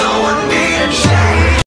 so